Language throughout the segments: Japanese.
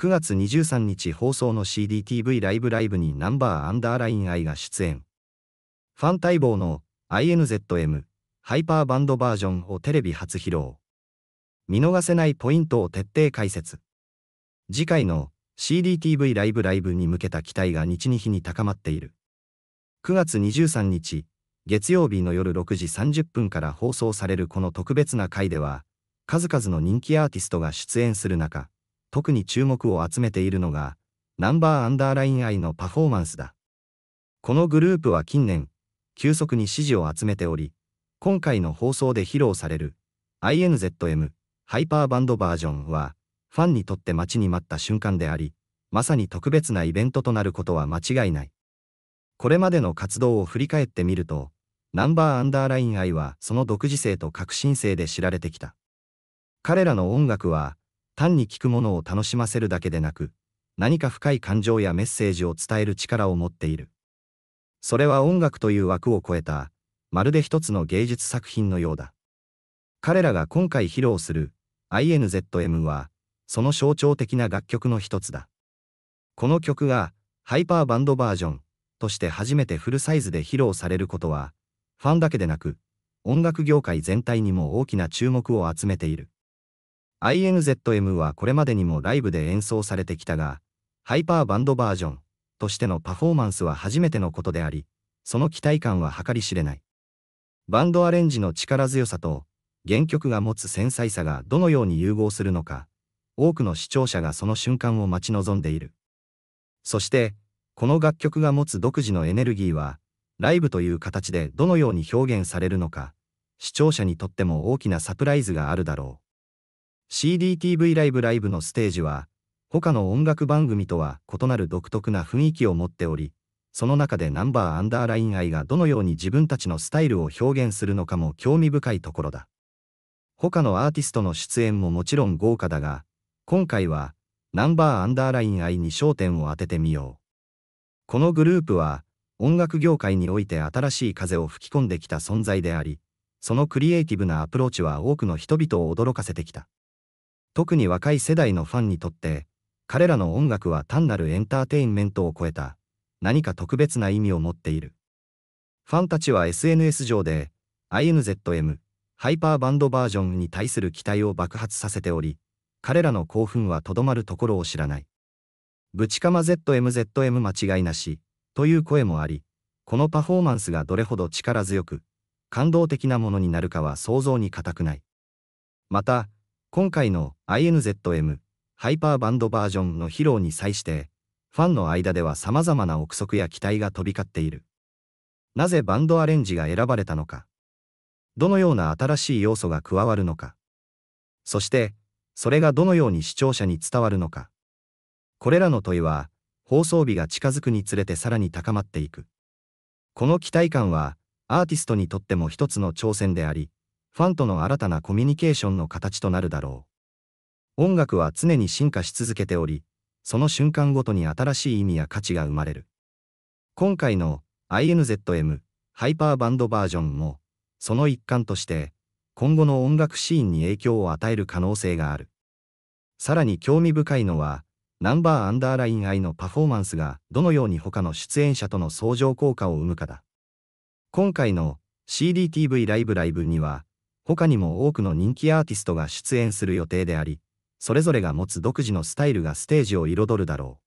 9月23日放送の CDTV ライブライブにナンバーアンダーライン I が出演。ファン待望の INZM ハイパーバンドバージョンをテレビ初披露。見逃せないポイントを徹底解説。次回の CDTV ライブライブに向けた期待が日に日に高まっている。9月23日、月曜日の夜6時30分から放送されるこの特別な回では、数々の人気アーティストが出演する中、特に注目を集めているのが、ナンバーアンダーラインアイのパフォーマンスだ。このグループは近年、急速に支持を集めており、今回の放送で披露される INZM ハイパーバンドバージョンは、ファンにとって待ちに待った瞬間であり、まさに特別なイベントとなることは間違いない。これまでの活動を振り返ってみると、ナンバーアンダーライン愛はその独自性と革新性で知られてきた。彼らの音楽は、単に聴くものを楽しませるだけでなく、何か深い感情やメッセージを伝える力を持っている。それは音楽という枠を超えた、まるで一つの芸術作品のようだ。彼らが今回披露する INZM は、その象徴的な楽曲の一つだ。この曲が、ハイパーバンドバージョンとして初めてフルサイズで披露されることは、ファンだけでなく、音楽業界全体にも大きな注目を集めている。INZM はこれまでにもライブで演奏されてきたが、ハイパーバンドバージョンとしてのパフォーマンスは初めてのことであり、その期待感は計り知れない。バンドアレンジの力強さと、原曲が持つ繊細さがどのように融合するのか、多くの視聴者がその瞬間を待ち望んでいる。そして、この楽曲が持つ独自のエネルギーは、ライブという形でどのように表現されるのか、視聴者にとっても大きなサプライズがあるだろう。CDTV ライブライブのステージは、他の音楽番組とは異なる独特な雰囲気を持っており、その中でナンバーアンダーライン愛がどのように自分たちのスタイルを表現するのかも興味深いところだ。他のアーティストの出演ももちろん豪華だが、今回は、ナンバーアンダーライン愛に焦点を当ててみよう。このグループは、音楽業界において新しい風を吹き込んできた存在であり、そのクリエイティブなアプローチは多くの人々を驚かせてきた。特に若い世代のファンにとって、彼らの音楽は単なるエンターテインメントを超えた、何か特別な意味を持っている。ファンたちは SNS 上で、INZM、ハイパーバンドバージョンに対する期待を爆発させており、彼らの興奮はとどまるところを知らない。ぶちかま ZMZM 間違いなし、という声もあり、このパフォーマンスがどれほど力強く、感動的なものになるかは想像に難くない。また、今回の INZM、ハイパーバンドバージョンの披露に際して、ファンの間では様々な憶測や期待が飛び交っている。なぜバンドアレンジが選ばれたのか。どのような新しい要素が加わるのか。そして、それがどのように視聴者に伝わるのか。これらの問いは、放送日が近づくにつれてさらに高まっていく。この期待感は、アーティストにとっても一つの挑戦であり、ファンとの新たなコミュニケーションの形となるだろう。音楽は常に進化し続けており、その瞬間ごとに新しい意味や価値が生まれる。今回の INZM ハイパーバンドバージョンも、その一環として、今後の音楽シーンに影響を与える可能性がある。さらに興味深いのは、ナンバーアンダーライン愛のパフォーマンスがどのように他の出演者との相乗効果を生むかだ。今回の CDTV ライブライブには、他にも多くの人気アーティストが出演する予定であり、それぞれが持つ独自のスタイルがステージを彩るだろう。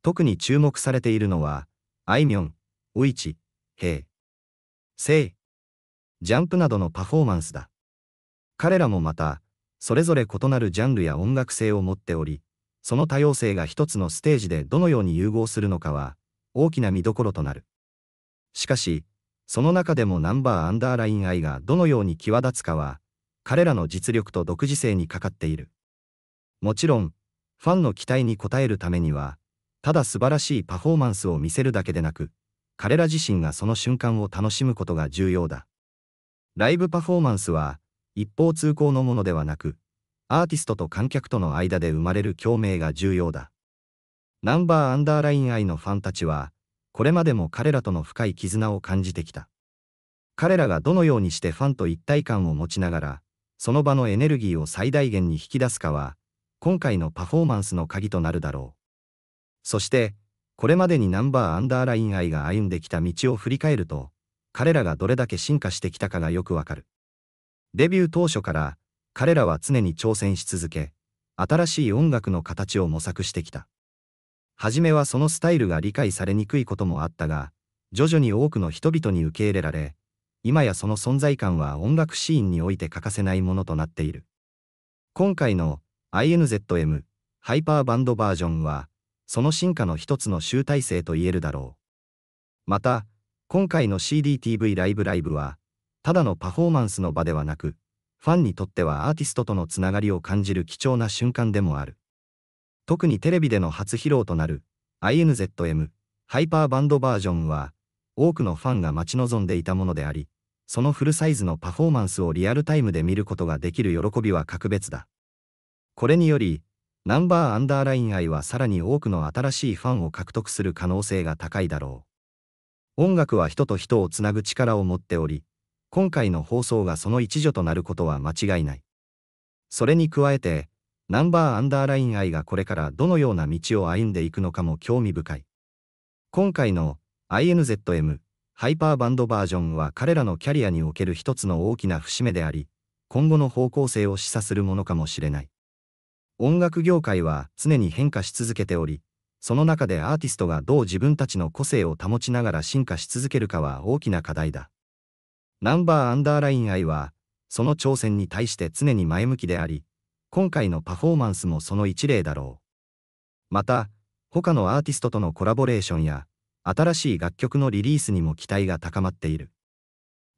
特に注目されているのは、あいみょん、ういち、へい、せい、ジャンプなどのパフォーマンスだ。彼らもまた、それぞれ異なるジャンルや音楽性を持っており、その多様性が一つのステージでどのように融合するのかは、大きな見どころとなる。しかし、その中でもナンバーアンダーライン愛がどのように際立つかは、彼らの実力と独自性にかかっている。もちろん、ファンの期待に応えるためには、ただ素晴らしいパフォーマンスを見せるだけでなく、彼ら自身がその瞬間を楽しむことが重要だ。ライブパフォーマンスは、一方通行のものではなく、アーティストと観客との間で生まれる共鳴が重要だ。ナンバーアンダーライン愛のファンたちは、これまでも彼らとの深い絆を感じてきた。彼らがどのようにしてファンと一体感を持ちながら、その場のエネルギーを最大限に引き出すかは、今回のパフォーマンスの鍵となるだろう。そして、これまでにナンバーアンダーライン愛が歩んできた道を振り返ると、彼らがどれだけ進化してきたかがよくわかる。デビュー当初から、彼らは常に挑戦し続け、新しい音楽の形を模索してきた。はじめはそのスタイルが理解されにくいこともあったが、徐々に多くの人々に受け入れられ、今やその存在感は音楽シーンにおいて欠かせないものとなっている。今回の INZM ハイパーバンドバージョンは、その進化の一つの集大成と言えるだろう。また、今回の CDTV ライブライブは、ただのパフォーマンスの場ではなく、ファンにとってはアーティストとのつながりを感じる貴重な瞬間でもある。特にテレビでの初披露となる INZM ハイパーバンドバージョンは、多くのファンが待ち望んでいたものであり、そのフルサイズのパフォーマンスをリアルタイムで見ることができる喜びは格別だ。これにより、ナンバーアンダーライン愛はさらに多くの新しいファンを獲得する可能性が高いだろう。音楽は人と人をつなぐ力を持っており、今回の放送がその一助となることは間違いない。それに加えて、ナンバーアンダーライン愛がこれからどのような道を歩んでいくのかも興味深い。今回の INZM ハイパーバンドバージョンは彼らのキャリアにおける一つの大きな節目であり、今後の方向性を示唆するものかもしれない。音楽業界は常に変化し続けており、その中でアーティストがどう自分たちの個性を保ちながら進化し続けるかは大きな課題だ。ナンバーアンダーライン愛は、その挑戦に対して常に前向きであり、今回のパフォーマンスもその一例だろう。また、他のアーティストとのコラボレーションや、新しい楽曲のリリースにも期待が高まっている。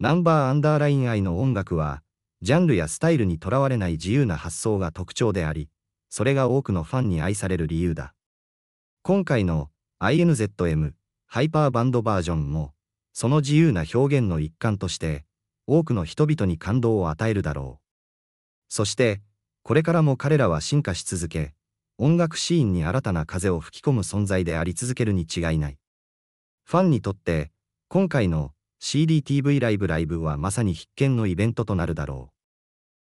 ナンバーアンダーライン愛の音楽は、ジャンルやスタイルにとらわれない自由な発想が特徴であり、それが多くのファンに愛される理由だ。今回の INZM ハイパーバンドバージョンも、その自由な表現の一環として、多くの人々に感動を与えるだろう。そして、これからも彼らは進化し続け、音楽シーンに新たな風を吹き込む存在であり続けるに違いない。ファンにとって、今回の CDTV ライブライブはまさに必見のイベントとなるだろ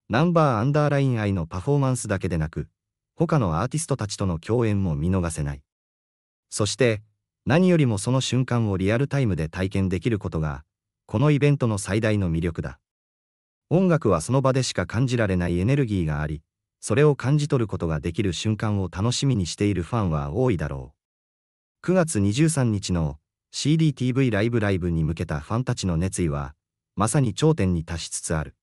う。ナンバーアンダーライン愛のパフォーマンスだけでなく、他のアーティストたちとの共演も見逃せない。そして、何よりもその瞬間をリアルタイムで体験できることが、このイベントの最大の魅力だ。音楽はその場でしか感じられないエネルギーがあり、それを感じ取ることができる瞬間を楽しみにしているファンは多いだろう。9月23日の CDTV ライブライブに向けたファンたちの熱意は、まさに頂点に達しつつある。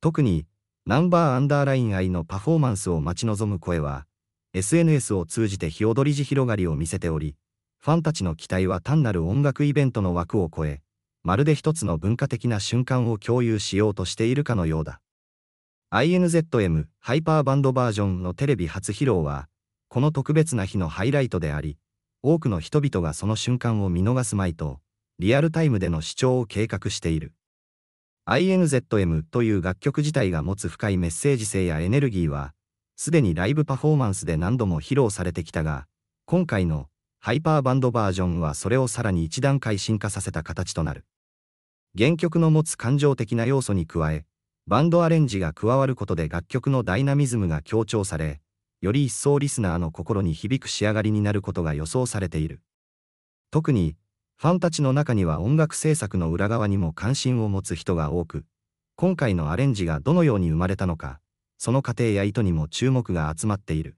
特に、ナンバーアンダーライン愛のパフォーマンスを待ち望む声は、SNS を通じて日踊り地広がりを見せており、ファンたちの期待は単なる音楽イベントの枠を超え、まるで一つの文化的な瞬間を共有しようとしているかのようだ。INZM ハイパーバンドバージョンのテレビ初披露は、この特別な日のハイライトであり、多くの人々がその瞬間を見逃すまいと、リアルタイムでの視聴を計画している。INZM という楽曲自体が持つ深いメッセージ性やエネルギーは、すでにライブパフォーマンスで何度も披露されてきたが、今回のハイパーバンドバージョンはそれをさらに一段階進化させた形となる。原曲の持つ感情的な要素に加え、バンドアレンジが加わることで楽曲のダイナミズムが強調され、より一層リスナーの心に響く仕上がりになることが予想されている。特に、ファンたちの中には音楽制作の裏側にも関心を持つ人が多く、今回のアレンジがどのように生まれたのか、その過程や意図にも注目が集まっている。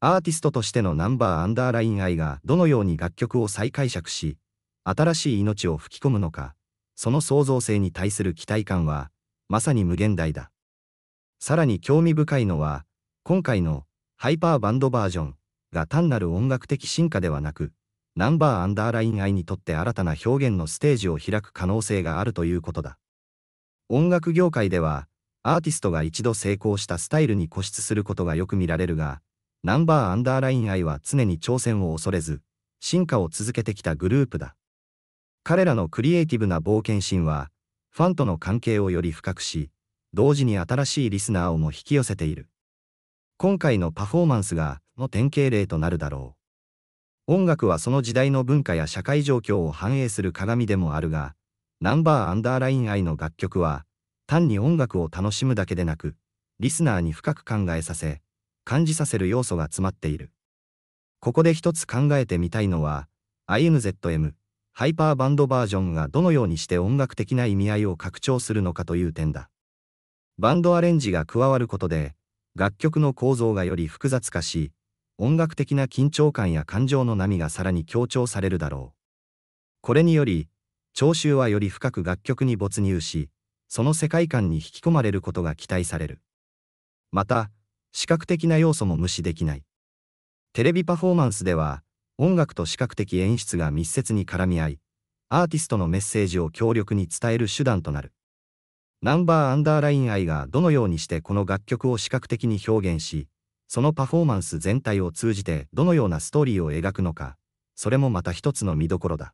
アーティストとしてのナンバーアンダーライン愛がどのように楽曲を再解釈し、新しい命を吹き込むのか、その創造性に対する期待感は、まさに無限大だ。さらに興味深いのは、今回のハイパーバンドバージョンが単なる音楽的進化ではなく、ナンバーアンダーライン愛にとって新たな表現のステージを開く可能性があるということだ。音楽業界では、アーティストが一度成功したスタイルに固執することがよく見られるが、ナンバーアンダーライン愛は常に挑戦を恐れず、進化を続けてきたグループだ。彼らのクリエイティブな冒険心は、ファンとの関係をより深くし、同時に新しいリスナーをも引き寄せている。今回のパフォーマンスが、の典型例となるだろう。音楽はその時代の文化や社会状況を反映する鏡でもあるが、ナンバーアンダーライン愛の楽曲は、単に音楽を楽しむだけでなく、リスナーに深く考えさせ、感じさせる要素が詰まっている。ここで一つ考えてみたいのは、INZM、ハイパーバンドバージョンがどのようにして音楽的な意味合いを拡張するのかという点だ。バンドアレンジが加わることで、楽曲の構造がより複雑化し、音楽的な緊張感や感情の波がさらに強調されるだろう。これにより、聴衆はより深く楽曲に没入し、その世界観に引き込まれることが期待される。また、視覚的な要素も無視できない。テレビパフォーマンスでは、音楽と視覚的演出が密接に絡み合い、アーティストのメッセージを強力に伝える手段となる。ナンバーアンダーライン愛がどのようにしてこの楽曲を視覚的に表現し、そのパフォーマンス全体を通じてどのようなストーリーを描くのか、それもまた一つの見どころだ。